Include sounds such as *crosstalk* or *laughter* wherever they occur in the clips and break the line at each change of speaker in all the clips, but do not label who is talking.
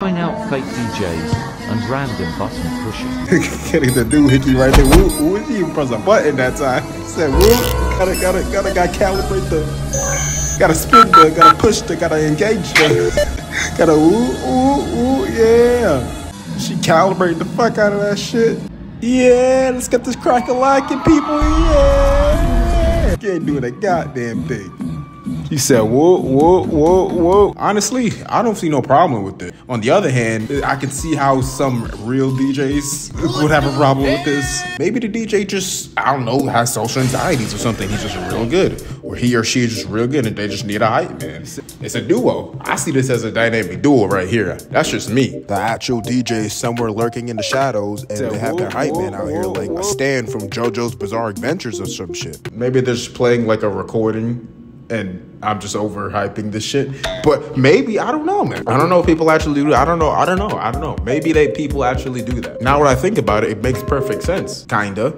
Trying out fake DJs and random button pushing. *laughs*
Getting the doohickey right there. Woo, woo, even press a button that time. He said, woo, gotta, gotta, gotta, gotta calibrate the, gotta spin the, gotta push the, gotta engage the, *laughs* gotta woo, woo, woo, yeah. She calibrated the fuck out of that shit. Yeah, let's get this cracker lacking, people, yeah. Can't do a goddamn thing. He said, whoa, whoa, whoa, whoa. Honestly, I don't see no problem with it. On the other hand, I can see how some real DJs would have a problem with this. Maybe the DJ just, I don't know, has social anxieties or something. He's just real good. Or he or she is just real good and they just need a hype man. It's a duo. I see this as a dynamic duo right here. That's just me.
The actual DJ is somewhere lurking in the shadows, and they have their hype man out here like a stand from JoJo's Bizarre Adventures or some shit.
Maybe they're just playing like a recording and I'm just overhyping this shit. But maybe I don't know, man. I don't know if people actually do. I don't know. I don't know. I don't know. Maybe they people actually do that. Now, when I think about it, it makes perfect sense. Kinda,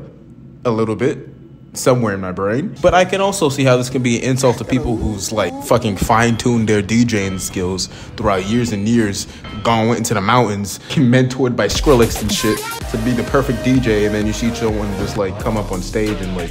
a little bit. Somewhere in my brain. But I can also see how this can be an insult to people who's like fucking fine tuned their DJing skills throughout years and years, gone into the mountains, mentored by Skrillex and shit to be the perfect DJ, and then you see someone just like come up on stage and like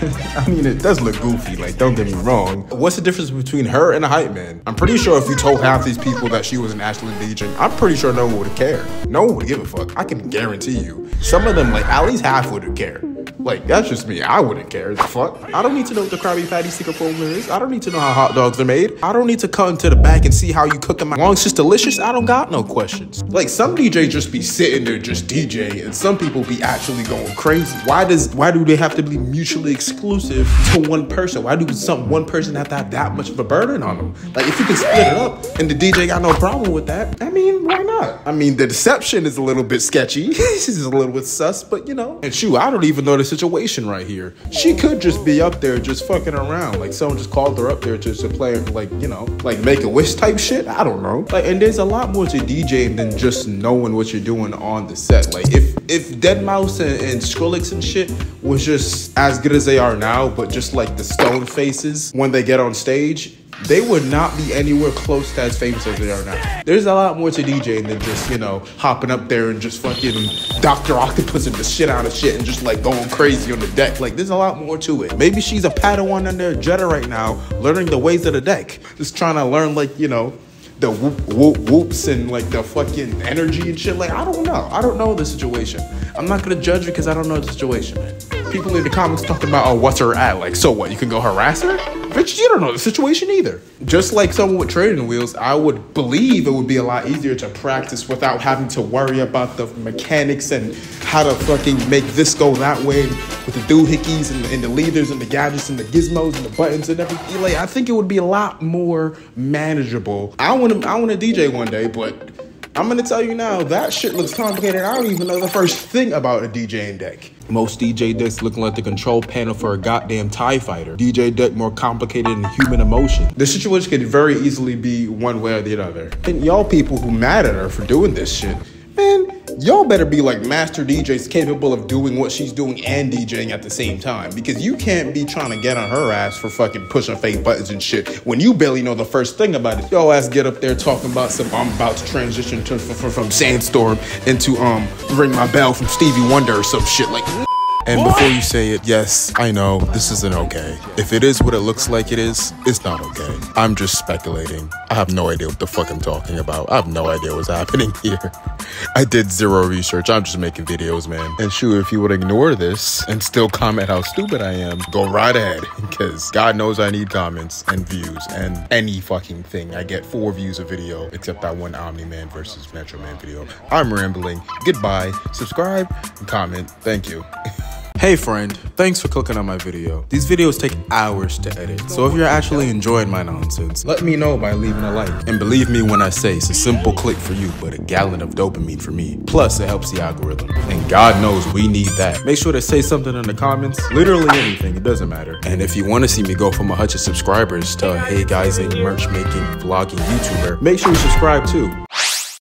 *laughs* I mean, it does look goofy, like, don't get me wrong. What's the difference between her and a hype man? I'm pretty sure if you told half these people that she was an actual DJ, I'm pretty sure no one would care. No one would give a fuck. I can guarantee you. Some of them, like, at least half would care. Like, that's just me. I wouldn't care. The fuck? I don't need to know what the Krabby Patty secret formula is. I don't need to know how hot dogs are made. I don't need to come into the back and see how you cook them. As long as it's delicious, I don't got no questions. Like, some DJs just be sitting there just DJ, and some people be actually going crazy. Why does, why do they have to be mutually exclusive to one person? Why do some one person have to have that much of a burden on them? Like, if you can split it up and the DJ got no problem with that, I mean, why not? I mean, the deception is a little bit sketchy. *laughs* this is a little bit sus, but you know. And shoot, I don't even know this situation right here. She could just be up there just fucking around. Like someone just called her up there just to play like, you know, like make a wish type shit. I don't know. Like and there's a lot more to DJing than just knowing what you're doing on the set. Like if if Deadmau5 and, and Skrillex and shit was just as good as they are now, but just like the stone faces when they get on stage, they would not be anywhere close to as famous as they are now. There's a lot more to DJing than just, you know, hopping up there and just fucking Dr. Octopus and the shit out of shit and just like going crazy on the deck. Like, there's a lot more to it. Maybe she's a Padawan under Jedi right now, learning the ways of the deck. Just trying to learn, like, you know, the whoop whoop whoops and like the fucking energy and shit. Like, I don't know. I don't know the situation. I'm not gonna judge because I don't know the situation. People in the comments talking about, oh, what's her at? Like, so what? You can go harass her? Bitch, you don't know the situation either. Just like someone with training wheels, I would believe it would be a lot easier to practice without having to worry about the mechanics and how to fucking make this go that way with the doohickeys and, and the leaders and the gadgets and the gizmos and the buttons and everything. Like, I think it would be a lot more manageable. I want to, I want to DJ one day, but I'm gonna tell you now, that shit looks complicated. I don't even know the first thing about a DJing deck. Most DJ decks looking like the control panel for a goddamn TIE fighter. DJ deck more complicated than human emotion. The situation could very easily be one way or the other. And y'all people who mad at her for doing this shit, man, y'all better be like master DJs capable of doing what she's doing and DJing at the same time. Because you can't be trying to get on her ass for fucking pushing fake buttons and shit when you barely know the first thing about it. Y'all ass get up there talking about some I'm about to transition to, from, from Sandstorm into um Ring My Bell from Stevie Wonder or some shit like
and before you say it, yes, I know this isn't okay. If it is what it looks like it is, it's not okay. I'm just speculating. I have no idea what the fuck I'm talking about. I have no idea what's *laughs* happening here. I did zero research. I'm just making videos, man. And sure, if you would ignore this and still comment how stupid I am, go right ahead. *laughs* Because God knows I need comments and views and any fucking thing. I get four views a video, except that one Omni Man versus Metro Man video. I'm rambling. Goodbye. Subscribe and comment. Thank you.
Hey friend, thanks for clicking on my video. These videos take hours to edit, so if you're actually enjoying my nonsense, let me know by leaving a like. And believe me when I say it's a simple click for you, but a gallon of dopamine for me. Plus, it helps the algorithm. And God knows we need that. Make sure to say something in the comments, literally anything, it doesn't matter. And if you want to see me go from 100 subscribers to, a hey guys, a merch making, vlogging YouTuber, make sure you subscribe too.